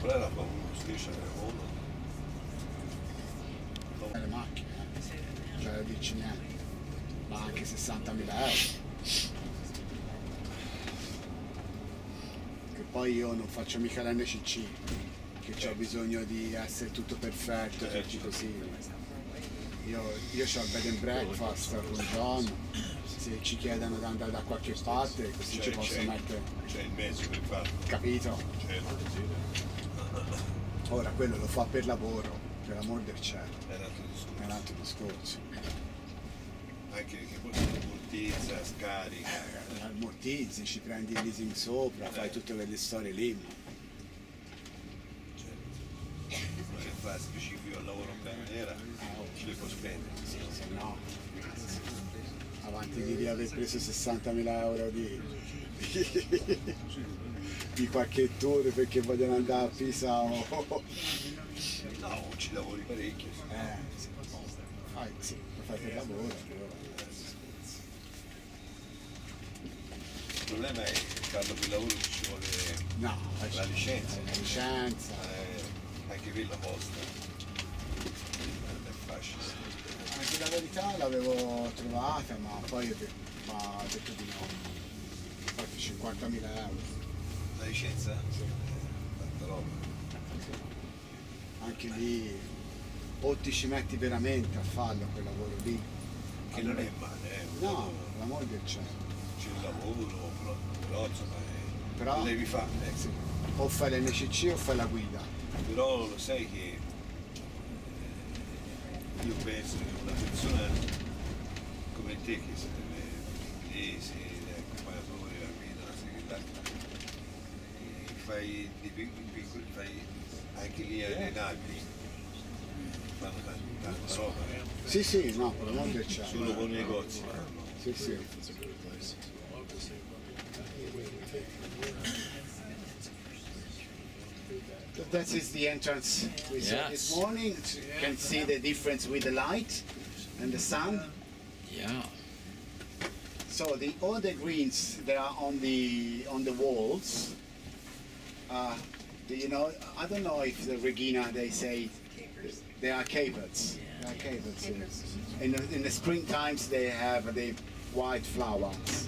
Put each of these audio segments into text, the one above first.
Qual è la striscia che vola? le macchine, eh. cioè dici niente, ma anche 60.000 euro. Che poi io non faccio mica l'NCC, che ho bisogno di essere tutto perfetto, Certo. così. Io, io ho il bed and breakfast con John, se ci chiedono di andare da qualche parte, così ci C'è- posso c'è- mettere, C'è il mezzo per farlo. capito? Certo. Ora quello lo fa per lavoro, per l'amor del cielo, È un altro discorso. è un altro discorso. Anche che poi si ammortizza, scarica. Eh, ammortizzi, ci prendi il leasing sopra, fai tutte quelle storie lì. Avanti di aver preso 60.000 euro di, di, di qualche tour perché vogliono andare a Pisa o... No, ci lavori parecchio. Eh, sì. Fai, sì, fai per lavoro. Il problema è che per il lavoro ci vuole No, la licenza. La licenza. Eh, anche quella posta. Non è facile. Anche la verità l'avevo trovata, ma poi ho de- ma ha detto di no. Infatti 50.000 euro. La licenza? Eh, tanta roba. Anche lì o ti ci metti veramente a farlo quel lavoro lì. Che non è male, eh. No, l'amore del cielo. C'è il lavoro, però, però insomma, eh, Però- devi fare. eh. Sì. O fai l'NCC o fai la guida. Però lo sai che io penso che una persona come te che sarebbe inglese, accompagnatore, la guida, la segretaria, e fai, pic- piccoli, fai anche lì alle navi, fanno tanta, tanta roba, eh. Sì, sì, no, per l'amore del solo cielo. con i negozi. Sì, sì. That is the entrance we saw this morning. You can see the difference with the light and the sun. Yeah. So the all the greens that are on the on the walls. Uh, do you know? I don't know if the Regina they say they are capers. They are capers. yes. In the, in the spring times they have the white flowers.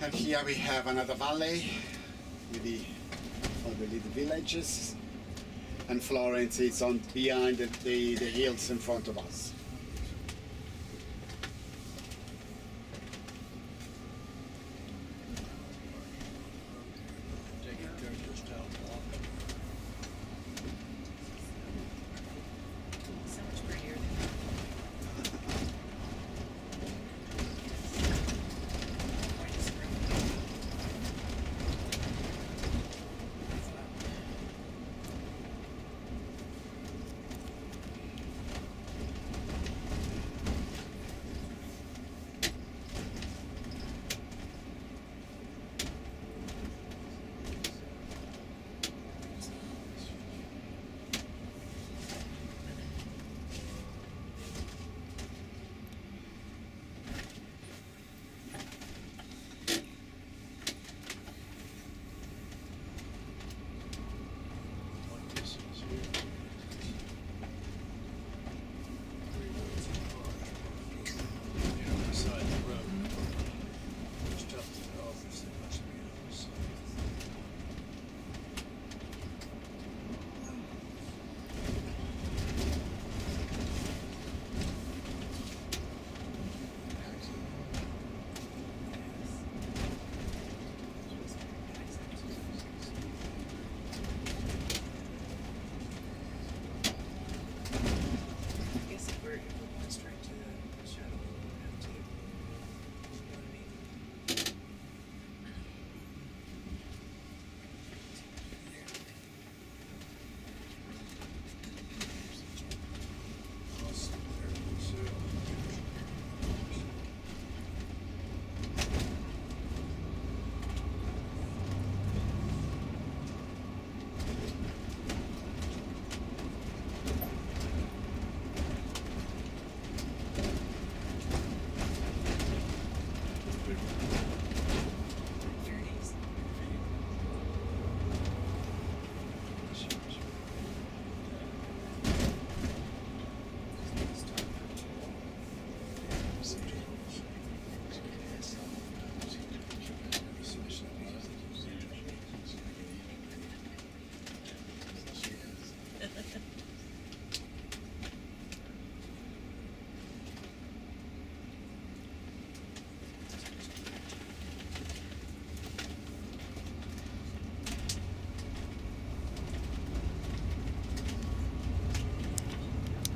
and here we have another valley with the all the little villages. And Florence is on behind the, the, the hills in front of us.